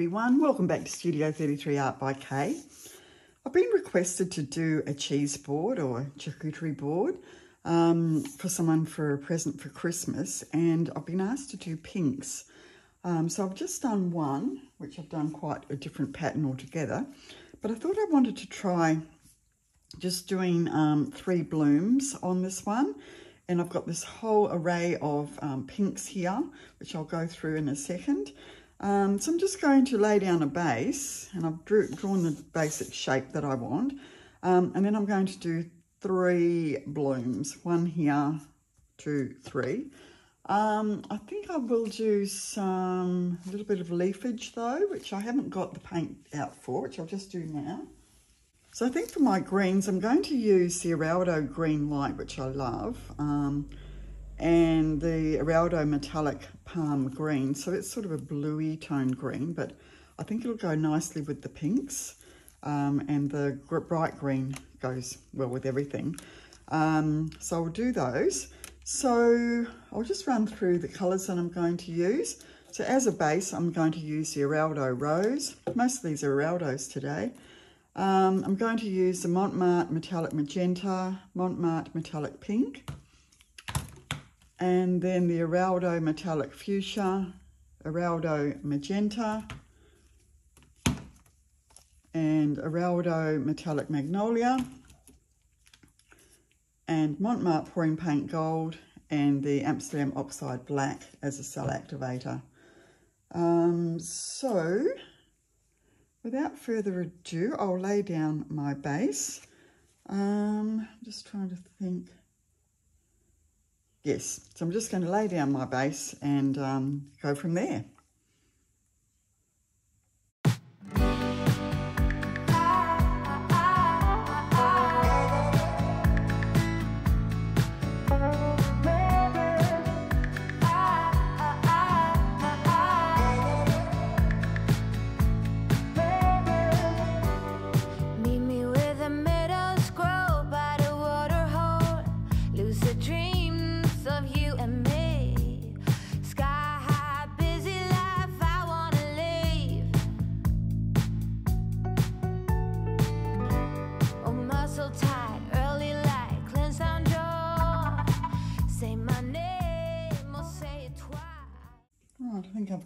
everyone, welcome back to Studio 33 Art by Kay. I've been requested to do a cheese board or charcuterie board um, for someone for a present for Christmas and I've been asked to do pinks. Um, so I've just done one, which I've done quite a different pattern altogether, but I thought I wanted to try just doing um, three blooms on this one and I've got this whole array of um, pinks here, which I'll go through in a second. Um, so I'm just going to lay down a base and I've drew, drawn the basic shape that I want. Um, and then I'm going to do three blooms, one here, two, three. Um, I think I will do some, a little bit of leafage though, which I haven't got the paint out for, which I'll just do now. So I think for my greens, I'm going to use the Eraldo Green Light, which I love. Um, and the Eraldo Metallic Palm Green. So it's sort of a bluey tone green, but I think it'll go nicely with the pinks. Um, and the bright green goes well with everything. Um, so I'll do those. So I'll just run through the colours that I'm going to use. So as a base, I'm going to use the Eraldo Rose. Most of these are Eraldos today. Um, I'm going to use the Mont Marte Metallic Magenta, Mont Marte Metallic Pink, and then the Eraldo Metallic Fuchsia, Eraldo Magenta, and Eraldo Metallic Magnolia, and Mont Marte Pouring Paint Gold, and the Amsterdam Oxide Black as a cell activator. Um, so, without further ado, I'll lay down my base. Um, I'm just trying to think. Yes, so I'm just going to lay down my base and um, go from there.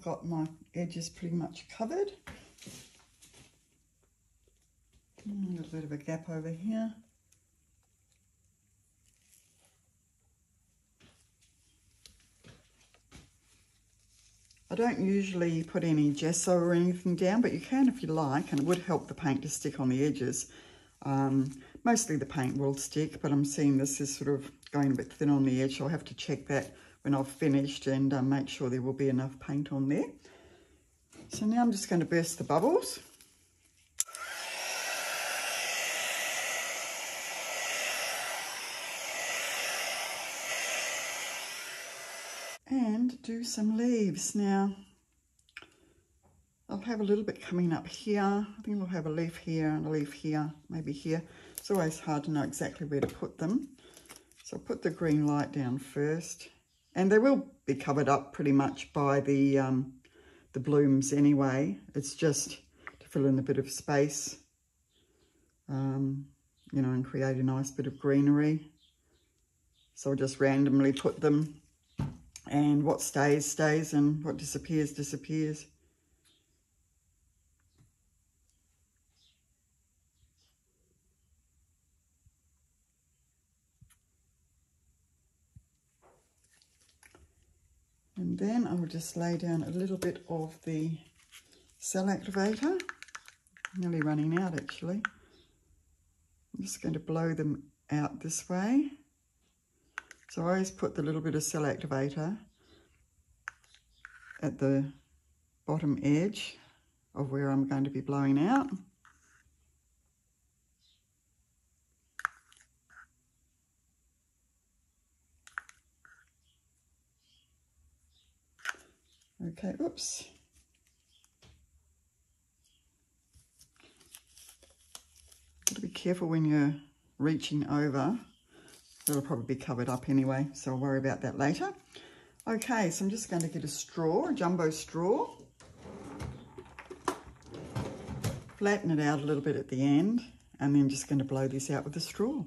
Got my edges pretty much covered. A little bit of a gap over here. I don't usually put any gesso or anything down, but you can if you like, and it would help the paint to stick on the edges. Um, mostly the paint will stick, but I'm seeing this is sort of going a bit thin on the edge, so I'll have to check that when I've finished and uh, make sure there will be enough paint on there. So now I'm just going to burst the bubbles. And do some leaves. Now, I'll have a little bit coming up here. I think I'll have a leaf here and a leaf here, maybe here. It's always hard to know exactly where to put them. So I'll put the green light down first. And they will be covered up pretty much by the, um, the blooms anyway. It's just to fill in a bit of space, um, you know, and create a nice bit of greenery. So I'll just randomly put them and what stays, stays and what disappears, disappears. And then I will just lay down a little bit of the cell activator. Nearly running out actually. I'm just going to blow them out this way. So I always put the little bit of cell activator at the bottom edge of where I'm going to be blowing out. Okay, oops. Got to be careful when you're reaching over. It'll probably be covered up anyway, so I'll worry about that later. Okay, so I'm just going to get a straw, a jumbo straw. flatten it out a little bit at the end and then just going to blow this out with a straw.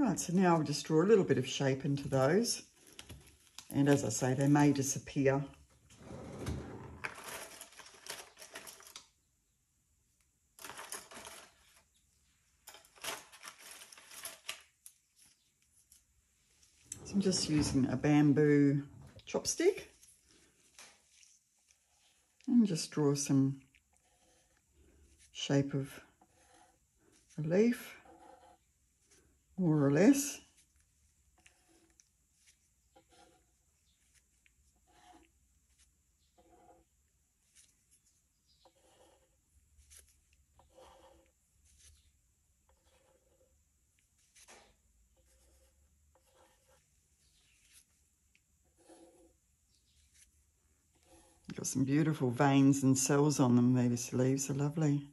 Right, so now I'll just draw a little bit of shape into those. And as I say, they may disappear. So I'm just using a bamboo chopstick. And just draw some shape of a leaf more or less. Got some beautiful veins and cells on them. These leaves are lovely.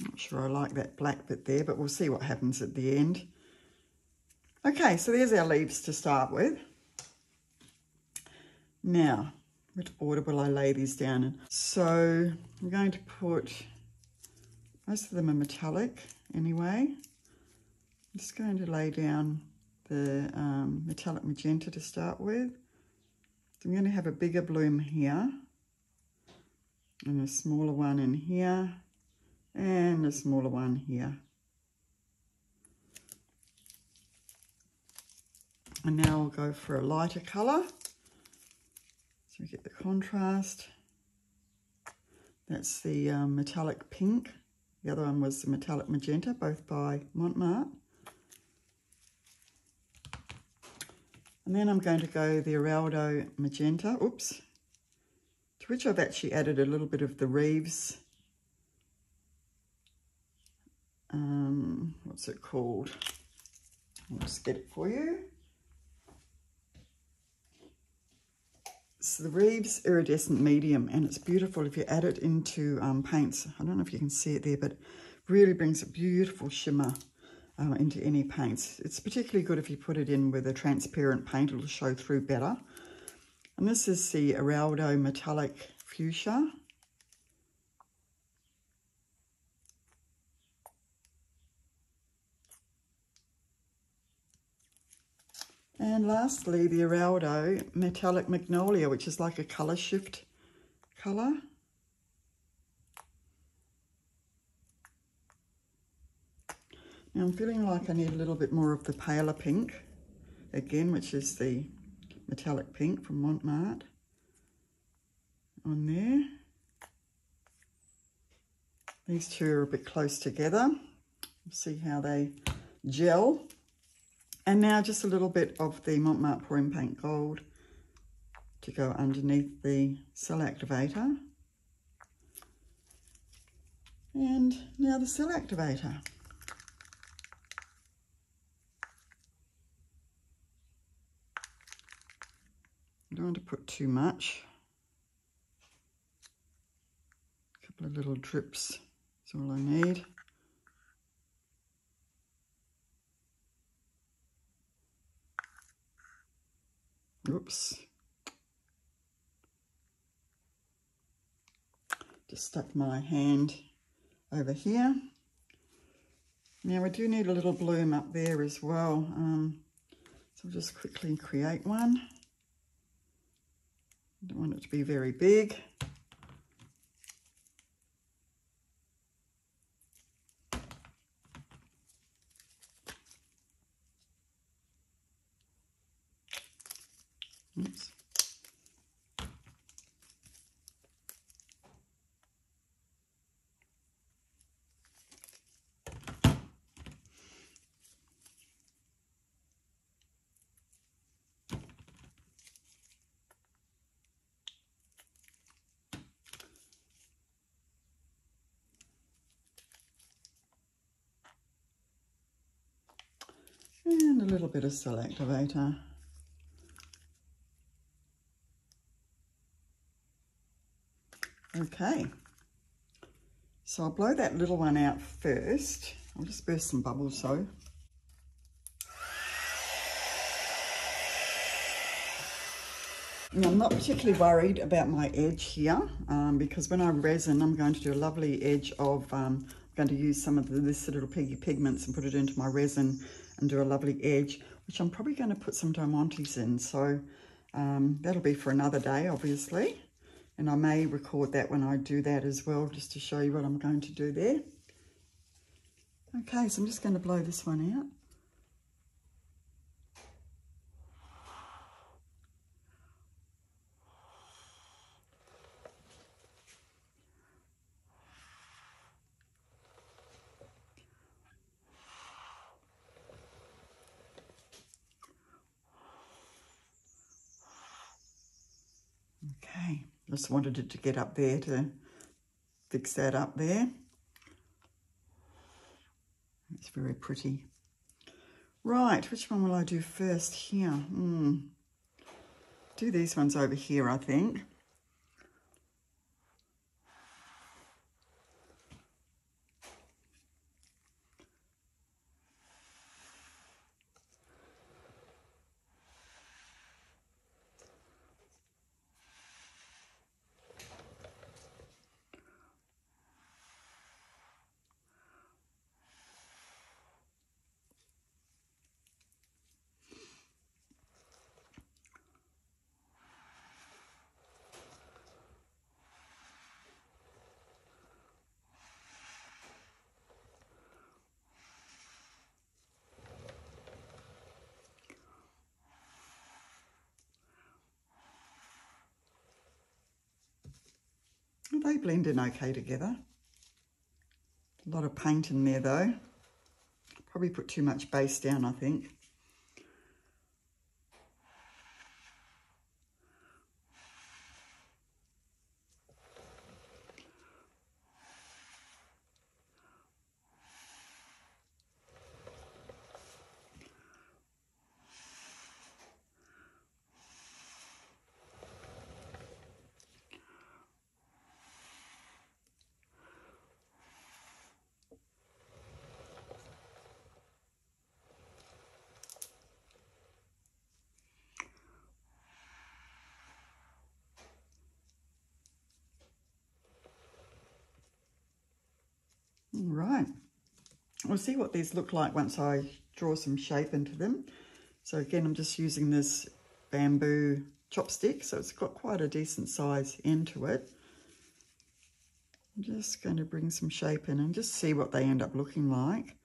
Not sure I like that black bit there, but we'll see what happens at the end. Okay, so there's our leaves to start with. Now, which order will I lay these down in? So I'm going to put, most of them are metallic anyway. I'm just going to lay down the um, metallic magenta to start with. So I'm going to have a bigger bloom here and a smaller one in here and a smaller one here. And now I'll go for a lighter colour. So we get the contrast. That's the um, metallic pink. The other one was the metallic magenta, both by Mont Marte. And then I'm going to go the Eraldo magenta, oops, to which I've actually added a little bit of the Reeves um, what's it called? I'll just get it for you. It's the Reeves Iridescent Medium, and it's beautiful if you add it into um, paints. I don't know if you can see it there, but really brings a beautiful shimmer uh, into any paints. It's particularly good if you put it in with a transparent paint, it'll show through better. And this is the Eraldo Metallic Fuchsia. And lastly, the Eraldo Metallic Magnolia, which is like a colour shift colour. Now I'm feeling like I need a little bit more of the paler pink, again, which is the metallic pink from Mont Marte on there. These two are a bit close together. See how they gel. And now just a little bit of the Mont Marte Pouring Paint Gold to go underneath the cell activator. And now the cell activator. I don't want to put too much. A couple of little drips is all I need. Oops. Just stuck my hand over here. Now we do need a little bloom up there as well. Um, so I'll just quickly create one. Don't want it to be very big. Oops. And a little bit of activator. Okay, so I'll blow that little one out first. I'll just burst some bubbles so. I'm not particularly worried about my edge here um, because when I resin, I'm going to do a lovely edge of, um, I'm going to use some of the, this little piggy pigments and put it into my resin and do a lovely edge, which I'm probably going to put some Diamantes in. So um, that'll be for another day, obviously. And I may record that when I do that as well, just to show you what I'm going to do there. Okay, so I'm just going to blow this one out. Okay, just wanted it to get up there to fix that up there. It's very pretty. Right, which one will I do first here? Hmm. Do these ones over here, I think. They blend in okay together. A lot of paint in there though. Probably put too much base down, I think. Right, we'll see what these look like once I draw some shape into them. So again, I'm just using this bamboo chopstick, so it's got quite a decent size into it. I'm just going to bring some shape in and just see what they end up looking like.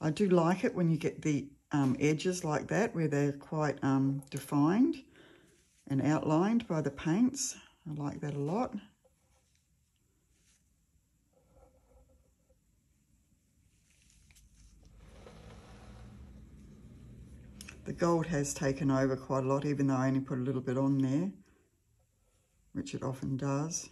I do like it when you get the um, edges like that, where they're quite um, defined and outlined by the paints. I like that a lot. The gold has taken over quite a lot, even though I only put a little bit on there, which it often does.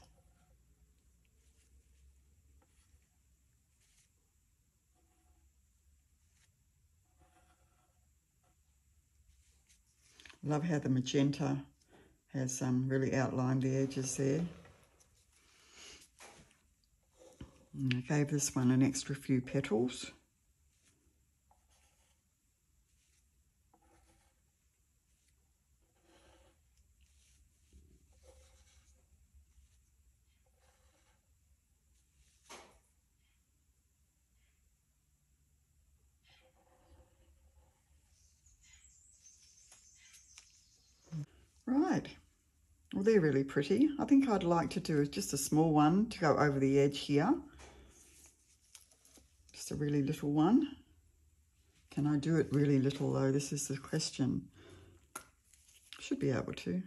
Love how the magenta has um, really outlined the edges there. And I gave this one an extra few petals. Right, well they're really pretty. I think I'd like to do just a small one to go over the edge here. Just a really little one. Can I do it really little though? This is the question. Should be able to.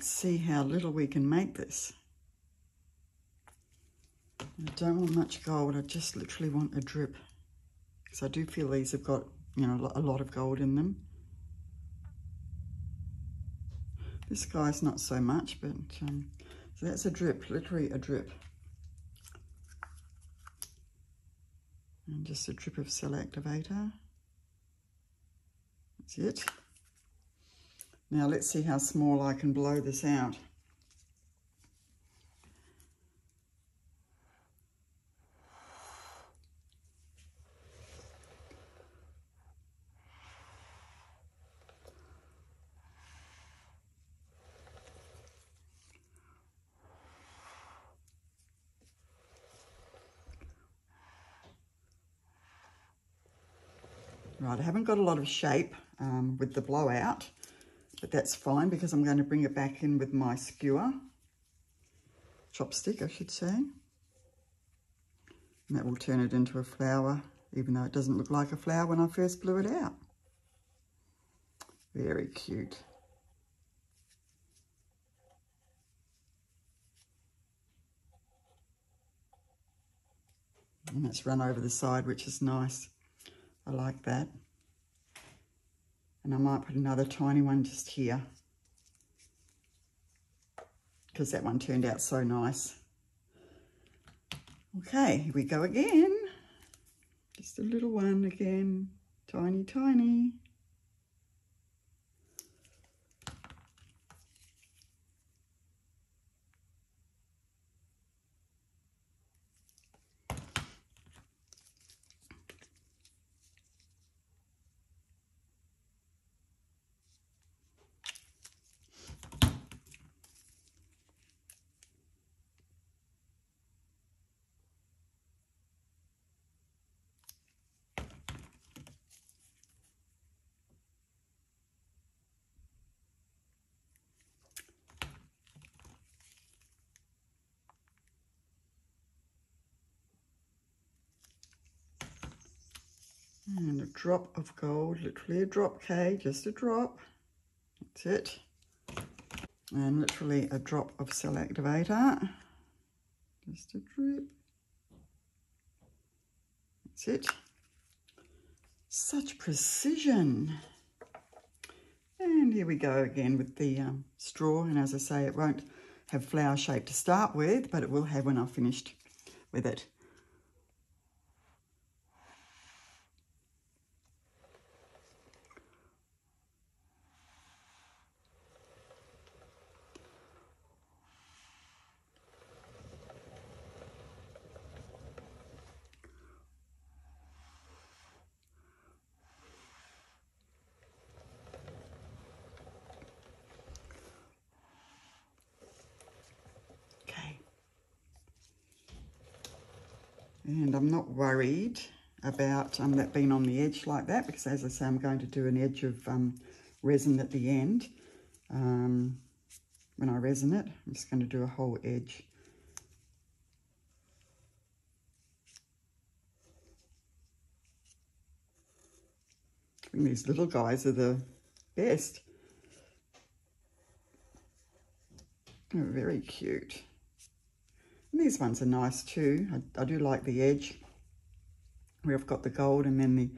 Let's see how little we can make this. I don't want much gold, I just literally want a drip. Because I do feel these have got, you know, a lot of gold in them. This guy's not so much, but um, so that's a drip, literally a drip. And just a drip of cell activator. That's it. Now let's see how small I can blow this out. Right, I haven't got a lot of shape um, with the blowout, but that's fine because I'm going to bring it back in with my skewer, chopstick I should say. And that will turn it into a flower, even though it doesn't look like a flower when I first blew it out. Very cute. And it's run over the side, which is nice. I like that. And I might put another tiny one just here because that one turned out so nice. Okay, here we go again. Just a little one again, tiny, tiny. And a drop of gold, literally a drop, K, just a drop. That's it. And literally a drop of cell activator. Just a drip. That's it. Such precision. And here we go again with the um, straw. And as I say, it won't have flower shape to start with, but it will have when I've finished with it. And I'm not worried about um, that being on the edge like that because as I say, I'm going to do an edge of um, resin at the end. Um, when I resin it, I'm just going to do a whole edge. These little guys are the best. They're very cute. These ones are nice too. I, I, do like the edge where I've got the gold and then the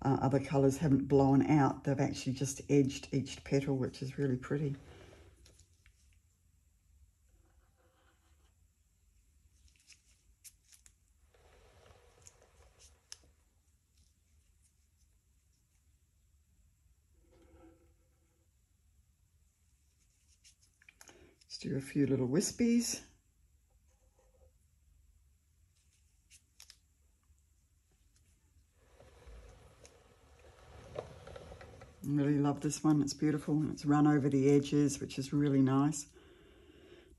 uh, other colours haven't blown out. They've actually just edged each petal, which is really pretty. Let's do a few little wispies. Really love this one. It's beautiful. It's run over the edges, which is really nice.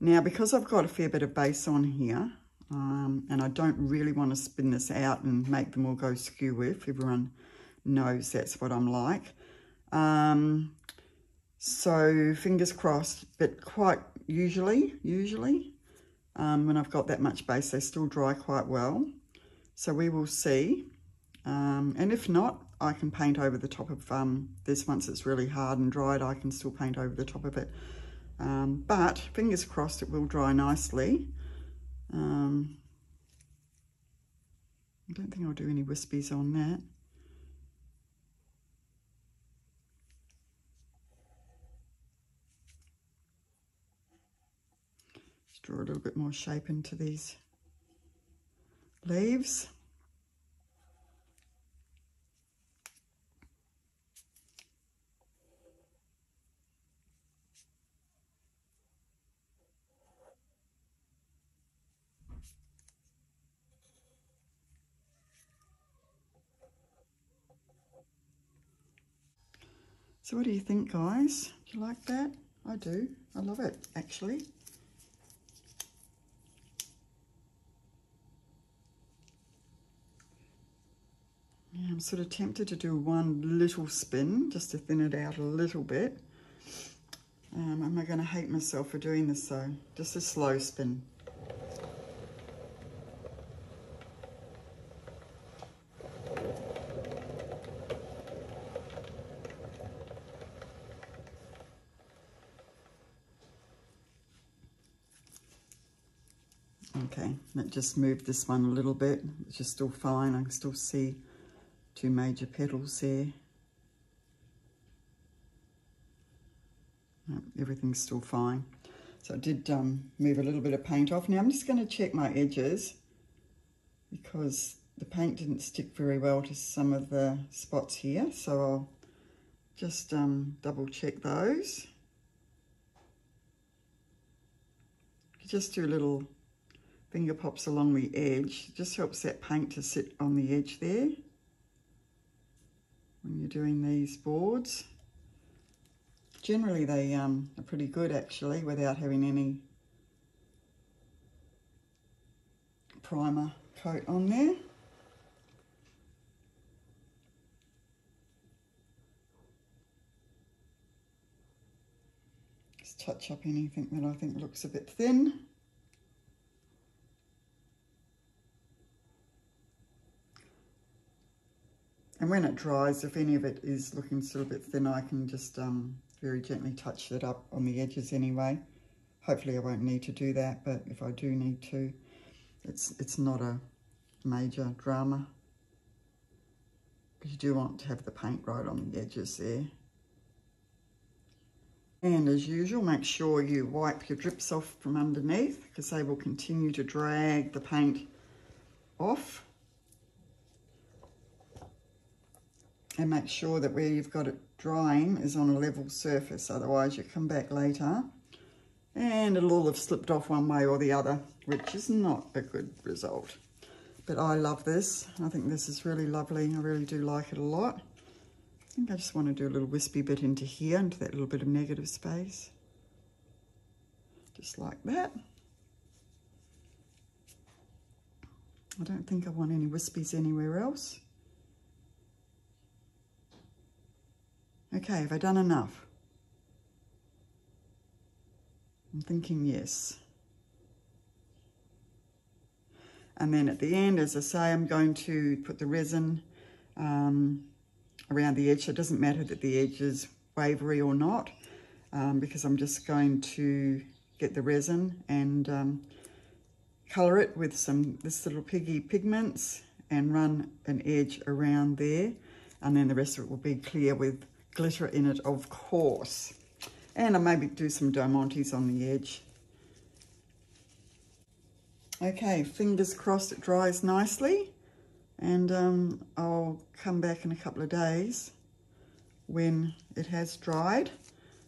Now, because I've got a fair bit of base on here, um, and I don't really want to spin this out and make them all go skew with, everyone knows that's what I'm like. Um, so fingers crossed, but quite usually, usually, um, when I've got that much base, they still dry quite well. So we will see. Um, and if not, I can paint over the top of um, this once it's really hard and dried. I can still paint over the top of it. Um, but fingers crossed it will dry nicely. Um, I don't think I'll do any wispies on that. Draw a little bit more shape into these leaves. So what do you think, guys? Do you like that? I do. I love it, actually. Yeah, I'm sort of tempted to do one little spin just to thin it out a little bit. Um, am I going to hate myself for doing this though? Just a slow spin. Okay, let just move this one a little bit. It's just still fine. I can still see two major petals there. everything's still fine. So I did um, move a little bit of paint off. Now I'm just going to check my edges because the paint didn't stick very well to some of the spots here. So I'll just um, double check those. Just do a little finger pops along the edge. Just helps that paint to sit on the edge there when you're doing these boards. Generally they um, are pretty good actually without having any primer coat on there. Just touch up anything that I think looks a bit thin. And when it dries, if any of it is looking still a bit thin, I can just um, very gently touch it up on the edges anyway. Hopefully I won't need to do that, but if I do need to, it's, it's not a major drama. You do want to have the paint right on the edges there. And as usual, make sure you wipe your drips off from underneath because they will continue to drag the paint off. And make sure that where you've got it drying is on a level surface otherwise you come back later. And it'll all have slipped off one way or the other which is not a good result. But I love this. I think this is really lovely. I really do like it a lot. I think I just want to do a little wispy bit into here into that little bit of negative space. Just like that. I don't think I want any wispies anywhere else Okay, have I done enough? I'm thinking yes. And then at the end, as I say, I'm going to put the resin um, around the edge. So it doesn't matter that the edge is wavery or not um, because I'm just going to get the resin and um, colour it with some this little piggy pigments and run an edge around there and then the rest of it will be clear with glitter in it of course. And I'll maybe do some diamantes on the edge. Okay fingers crossed it dries nicely. And um, I'll come back in a couple of days when it has dried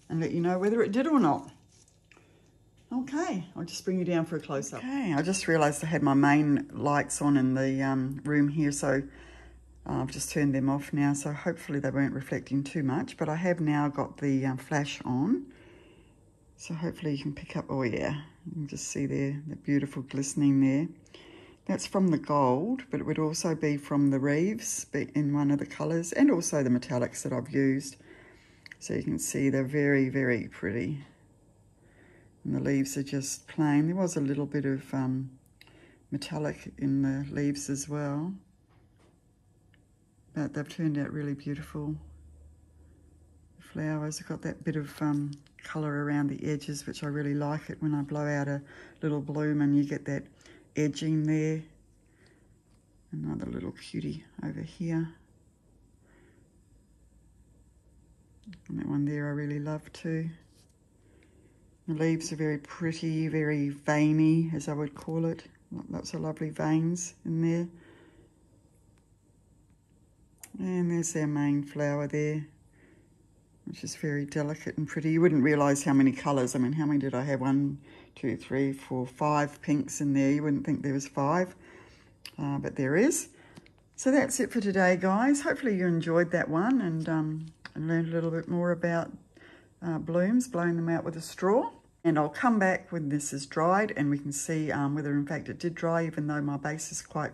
and let you know whether it did or not. Okay, I'll just bring you down for a close-up. Okay, I just realised I had my main lights on in the um, room here, so I've just turned them off now, so hopefully they weren't reflecting too much, but I have now got the um, flash on, so hopefully you can pick up, oh yeah, you can just see there, the beautiful glistening there. That's from the gold, but it would also be from the Reeves in one of the colours, and also the metallics that I've used. So you can see they're very, very pretty. And the leaves are just plain. There was a little bit of um, metallic in the leaves as well. But they've turned out really beautiful. The flowers have got that bit of um, colour around the edges, which I really like it when I blow out a little bloom and you get that edging there. Another little cutie over here. And that one there I really love too. The leaves are very pretty, very veiny, as I would call it. Lots of lovely veins in there. And there's their main flower there, which is very delicate and pretty. You wouldn't realise how many colours. I mean, how many did I have? One, two, three, four, five pinks in there. You wouldn't think there was five, uh, but there is. So that's it for today, guys. Hopefully you enjoyed that one and, um, and learned a little bit more about uh, blooms, blowing them out with a straw. And I'll come back when this is dried and we can see um, whether in fact it did dry even though my base is quite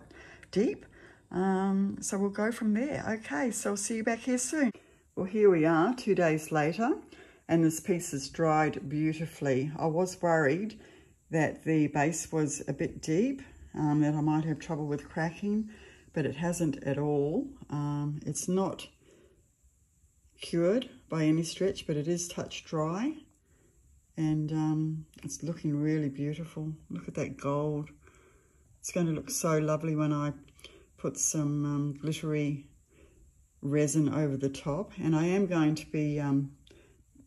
deep. Um, so we'll go from there. Okay, so I'll see you back here soon. Well, here we are two days later and this piece has dried beautifully. I was worried that the base was a bit deep, um, that I might have trouble with cracking, but it hasn't at all. Um, it's not cured by any stretch, but it is touch dry. And um, it's looking really beautiful. Look at that gold. It's going to look so lovely when I put some um, glittery resin over the top. And I am going to be um,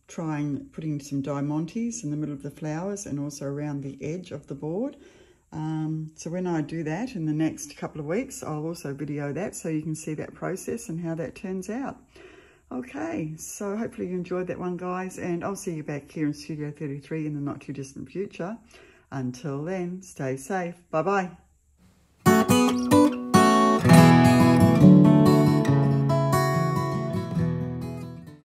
trying putting some diamantes in the middle of the flowers and also around the edge of the board. Um, so when I do that in the next couple of weeks, I'll also video that so you can see that process and how that turns out. Okay, so hopefully you enjoyed that one, guys, and I'll see you back here in Studio 33 in the not too distant future. Until then, stay safe. Bye-bye.